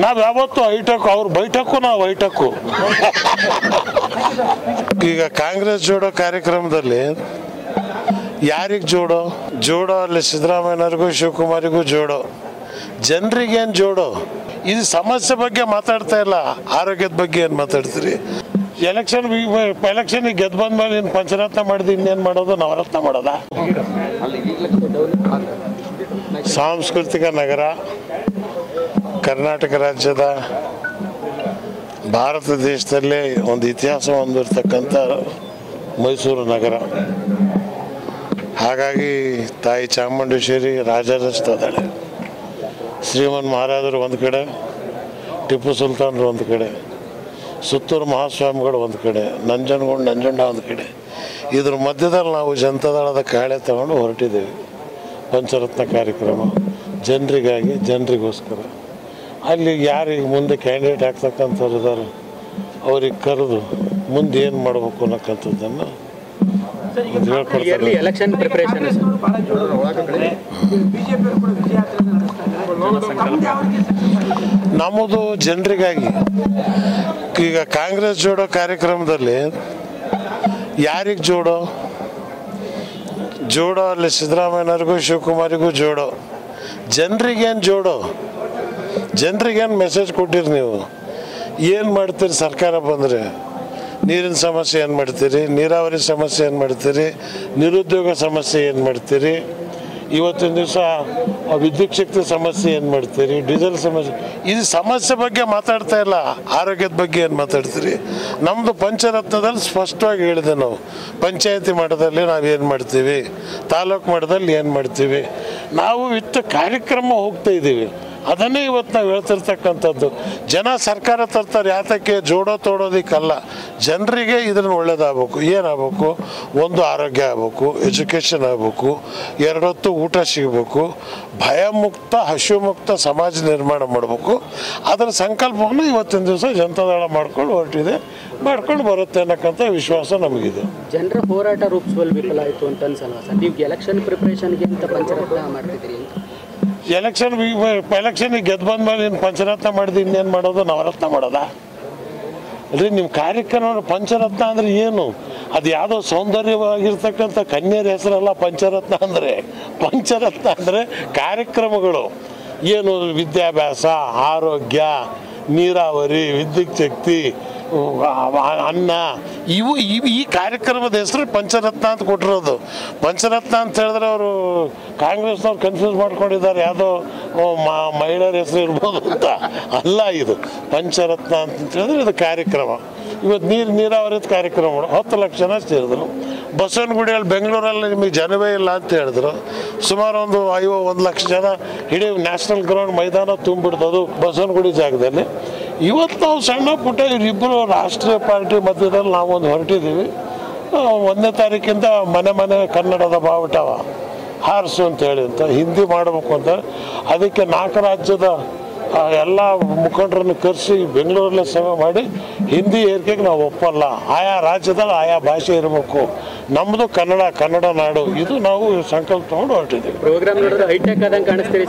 ನಾವ್ ಯಾವತ್ತು ಐಟಕ್ ಅವ್ರು ಬೈಟಕ್ಕು ನಾವು ಐಟಕ್ಕು ಈಗ ಕಾಂಗ್ರೆಸ್ ಜೋಡೋ ಕಾರ್ಯಕ್ರಮದಲ್ಲಿ ಯಾರಿಗೆ ಜೋಡೋ? ಜೋಡೋ ಅಲ್ಲಿ ಸಿದ್ದರಾಮಯ್ಯನವ್ರಿಗೂ ಶಿವಕುಮಾರಿಗೂ ಜೋಡೋ. ಜನರಿಗೇನು ಜೋಡೋ? ಇದು ಸಮಸ್ಯೆ ಬಗ್ಗೆ ಮಾತಾಡ್ತಾ ಇಲ್ಲ. ಆರೋಗ್ಯದ ಬಗ್ಗೆ ಏನು ಮಾತಾಡ್ತೀರಿ? ಎಲೆಕ್ಷನ್ ಎಲೆಕ್ಷನ್ ಗೆದ್ದು ಬಂದ್ಮೇಲೆ ಇನ್ನು ಪಂಚರತ್ನ ಮಾಡಿದ್ದು ಇನ್ನೇನು ಮಾಡೋದು? ನವರತ್ನ ಮಾಡೋದಾ? ಸಾಂಸ್ಕೃತಿಕ ನಗರ. ಕರ್ನಾಟಕ ರಾಜ್ಯದ ಭಾರತ ದೇಶದಲ್ಲೇ ಒಂದು ಇತಿಹಾಸ ಹೊಂದಿರತಕ್ಕಂಥ ಮೈಸೂರು ನಗರ. ಹಾಗಾಗಿ ತಾಯಿ ಚಾಮುಂಡೇಶ್ವರಿ ರಾಜರಿಸ್ತಿದ್ದಾಳೆ ಶ್ರೀಮನ್ ಮಹಾರಾಜರು ಒಂದು ಕಡೆ, ಟಿಪ್ಪು ಸುಲ್ತಾನರು ಒಂದು ಕಡೆ, ಸುತ್ತೂರು ಮಹಾಸ್ವಾಮಿಗಳು ಒಂದು ಕಡೆ, ನಂಜನಗೂಡು ನಂಜುಂಡ ಒಂದು ಕಡೆ. ಇದ್ರ ಮಧ್ಯದಲ್ಲಿ ನಾವು ಜನತಾದಳದ ಕಾಳೆ ತಗೊಂಡು ಹೊರಟಿದ್ದೇವೆ. ಪಂಚರತ್ನ ಕಾರ್ಯಕ್ರಮ. ಜನರಿಗಾಗಿ ಜನರಿಗೋಸ್ಕರ. ಅಲ್ಲಿ ಯಾರಿಗೆ ಮುಂದೆ ಕ್ಯಾಂಡಿಡೇಟ್ ಆಗ್ತಕ್ಕಂಥವ್ರು ಇದ್ದಾರೆ ಅವ್ರಿಗೆ ಕರೆದು ಮುಂದೆ ಏನು ಮಾಡಬೇಕು ಅನ್ನಕ್ಕಂಥದ್ದನ್ನು ಎಲೆಕ್ಷನ್ ಪ್ರಿಪರೇಷನ್ ನಮ್ಮದು ಜನರಿಗಾಗಿ ಈಗ ಕಾಂಗ್ರೆಸ್ ಜೋಡೋ ಕಾರ್ಯಕ್ರಮದಲ್ಲಿ ಯಾರಿಗೆ ಜೋಡೋ? ಜೋಡೋ ಅಲ್ಲಿ ಸಿದ್ದರಾಮಯ್ಯನವ್ರಿಗೂ ಶಿವಕುಮಾರಿಗೂ ಜೋಡೋ. ಜನರಿಗೇನು ಜೋಡೋ? ಜನರಿಗೇನು ಮೆಸೇಜ್ ಕೊಟ್ಟಿರಿ ನೀವು? ಏನು ಮಾಡ್ತೀರಿ ಸರ್ಕಾರ ಬಂದರೆ? ನೀರಿನ ಸಮಸ್ಯೆ ಏನು ಮಾಡ್ತೀರಿ? ನೀರಾವರಿ ಸಮಸ್ಯೆ ಏನು ಮಾಡ್ತೀರಿ? ನಿರುದ್ಯೋಗ ಸಮಸ್ಯೆ ಏನು ಮಾಡ್ತೀರಿ? ಇವತ್ತಿನ ದಿವಸ ವಿದ್ಯುತ್ ಶಕ್ತಿ ಸಮಸ್ಯೆ ಏನು ಮಾಡ್ತೀರಿ? ಡೀಸೆಲ್ ಸಮಸ್ಯೆ. ಇದು ಸಮಸ್ಯೆ ಬಗ್ಗೆ ಮಾತಾಡ್ತಾ ಇಲ್ಲ. ಆರೋಗ್ಯದ ಬಗ್ಗೆ ಏನು ಮಾತಾಡ್ತೀರಿ? ನಮ್ಮದು ಪಂಚರತ್ನದಲ್ಲಿ ಸ್ಪಷ್ಟವಾಗಿ ಹೇಳಿದೆ ನಾವು. ಪಂಚಾಯತಿ ಮಟ್ಟದಲ್ಲಿ ನಾವು ಏನು ಮಾಡ್ತೀವಿ? ತಾಲೂಕು ಮಟ್ಟದಲ್ಲಿ ಏನು ಮಾಡ್ತೀವಿ? ನಾವು ವಿತ್ ಕಾರ್ಯಕ್ರಮ ಹೋಗ್ತಾ ಇದ್ದೀವಿ. ಅದನ್ನೇ ಇವತ್ತು ನಾವು ಹೇಳ್ತಿರ್ತಕ್ಕಂಥದ್ದು. ಜನ ಸರ್ಕಾರ ತರ್ತಾರೆ, ಯಾತಕ್ಕೆ ಜೋಡೋ ತೋಡೋದಿಕ್ಕಲ್ಲ. ಜನರಿಗೆ ಇದನ್ನು ಒಳ್ಳೇದಾಗಬೇಕು. ಏನಾಗಬೇಕು? ಒಂದು ಆರೋಗ್ಯ ಆಗಬೇಕು, ಎಜುಕೇಷನ್ ಆಗಬೇಕು, ಎರಡೊತ್ತು ಊಟ ಸಿಗಬೇಕು, ಭಯಮುಕ್ತ, ಹಸಿವುಮುಕ್ತ ಸಮಾಜ ನಿರ್ಮಾಣ ಮಾಡಬೇಕು. ಅದರ ಸಂಕಲ್ಪವನ್ನು ಇವತ್ತಿನ ದಿವಸ ಜನತಾದಳ ಮಾಡ್ಕೊಂಡು ಹೊರಟಿದೆ. ಮಾಡ್ಕೊಂಡು ಬರುತ್ತೆ ಅನ್ನಕ್ಕಂಥ ವಿಶ್ವಾಸ ನಮಗಿದೆ. ಜನರ ಹೋರಾಟ ರೂಪಿಸುವಲ್ಲಿ ವಿಫಲ ಆಯಿತು ಅಂತ ಅನ್ಸಲ್ವಾ ಸರ್? ನೀವು ಎಲೆಕ್ಷನ್ ಪ್ರಿಪ್ರೇಷನ್ಗೆ ಅಂತ ಪಂಚರತ್ನ ಮಾಡ್ತಿದ್ದೀರಿ ಎಲೆಕ್ಷನ್ ಎಲೆಕ್ಷನ್ ಗೆದ್ದು ಬಂದ್ಮೇಲೆ ಇನ್ನು ಪಂಚರತ್ನ ಮಾಡಿದ ಇನ್ನೇನು ಮಾಡೋದು? ನವರತ್ನ ಮಾಡೋದಾ? ಅಲ್ರಿ ನಿಮ್ಮ ಕಾರ್ಯಕ್ರಮ ಪಂಚರತ್ನ ಅಂದ್ರೆ ಏನು? ಅದು ಯಾವುದೋ ಸೌಂದರ್ಯವಾಗಿರ್ತಕ್ಕಂಥ ಕನ್ಯರ ಹೆಸರಲ್ಲ ಪಂಚರತ್ನ ಅಂದರೆ. ಪಂಚರತ್ನ ಅಂದರೆ ಕಾರ್ಯಕ್ರಮಗಳು. ಏನು ವಿದ್ಯಾಭ್ಯಾಸ, ಆರೋಗ್ಯ, ನೀರಾವರಿ ಆ- ಅನ್ನ. ಇವು ಇವು ಈ ಕಾರ್ಯಕ್ರಮದ ಹೆಸರು ಪಂಚರತ್ನ ಅಂತ ಕೊಟ್ಟಿರೋದು. ಪಂಚರತ್ನ ಅಂತ ಹೇಳಿದ್ರೆ ಅವರು ಕಾಂಗ್ರೆಸ್ನವ್ರು ಕನ್ಫ್ಯೂಸ್ ಮಾಡ್ಕೊಂಡಿದ್ದಾರೆ. ಯಾವುದೋ ಮಹಿಳೆಯರ ಹೆಸರು ಇರ್ಬೋದು ಅಂತ. ಅಲ್ಲ ಇದು. ಪಂಚರತ್ನ ಅಂತ ಹೇಳಿದ್ರೆ ಇದು ಕಾರ್ಯಕ್ರಮ. ಇವತ್ತು ನೀರು, ನೀರಾವರಿದ ಕಾರ್ಯಕ್ರಮ. ಹತ್ತು ಲಕ್ಷ ಜನ ಸೇರಿದ್ರು ಬಸವನಗುಡಿಯಲ್ಲಿ ಬೆಂಗಳೂರಲ್ಲಿ ನಿಮಗೆ ಜನವೇ ಇಲ್ಲ ಅಂತ ಹೇಳಿದ್ರು. ಸುಮಾರು ಒಂದು ಐವ ಒಂದು ಲಕ್ಷ ಜನ ಇಡೀ ನ್ಯಾಷನಲ್ ಗ್ರೌಂಡ್ ಮೈದಾನ ತುಂಬಿಡ್ತದು ಬಸವನಗುಡಿ ಜಾಗದಲ್ಲಿ. ಇವತ್ತು ನಾವು ಸಣ್ಣ ಪುಟ್ಟ ಇವರಿಬ್ಬರು ರಾಷ್ಟ್ರೀಯ ಪಾರ್ಟಿ ಮಧ್ಯದಲ್ಲಿ ನಾವೊಂದು ಹೊರಟಿದ್ದೀವಿ. ಒಂದನೇ ತಾರೀಕಿಂದ ಮನೆ ಮನೆ ಕನ್ನಡದ ಬಾವುಟವ ಹಾರಿಸು ಅಂತ ಹೇಳಿ ಅಂತ ಹಿಂದಿ ಮಾಡಬೇಕು ಅಂತ. ಅದಕ್ಕೆ ನಾಲ್ಕು ರಾಜ್ಯದ ಎಲ್ಲ ಮುಖಂಡರನ್ನು ಕರೆಸಿ ಬೆಂಗಳೂರಲ್ಲೇ ಸಭೆ ಮಾಡಿ ಹಿಂದಿ ಏರಿಕೆಗೆ ನಾವು ಒಪ್ಪಲ್ಲ. ಆಯಾ ರಾಜ್ಯದಲ್ಲಿ ಆಯಾ ಭಾಷೆ ಇರಬೇಕು. ನಮ್ಮದು ಕನ್ನಡ ಕನ್ನಡ ನಾಡು. ಇದು ನಾವು ಸಂಕಲ್ಪ ತಗೊಂಡು ಹೊರಟಿದ್ದೀವಿ. ಪ್ರೋಗ್ರಾಮ್ ನೋಡಿದ್ರೆ ಹೈಟೆಕ್ ಆದಂಗೆ ಕಾಣಿಸ್ತೀರಿ?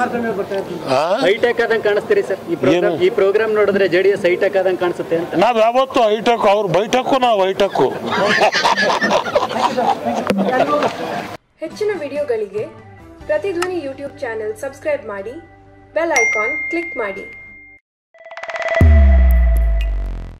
ಹೈಟೆಕ್ ಆದಂಗೆ ಕಾಣಿಸ್ತೀರಿ ಸರ್. ಈ ಪ್ರೋಗ್ರಾಮ್ ಈ ಪ್ರೋಗ್ರಾಮ್ ನೋಡಿದ್ರೆ ಜೆ ಡಿ ಎಸ್ ಹೈಟೆಕ್ ಆದಂಗೆ ಕಾಣಿಸುತ್ತೆ ಅಂತ. ನಾವು ಯಾವತ್ತು ಹೈಟೆಕ್ ಅವ್ರು ಬೈಟಕ್ಕು ನಾವು ಹೈಟೆಕ್ಕು. ಹೆಚ್ಚಿನ ವಿಡಿಯೋಗಳಿಗೆ ಪ್ರತಿಧ್ವನಿ ಯೂಟ್ಯೂಬ್ ಚಾನೆಲ್ ಸಬ್ಸ್ಕ್ರೈಬ್ ಮಾಡಿ. ಬೆಲ್ ಐಕಾನ್ ಕ್ಲಿಕ್ ಮಾಡಿ.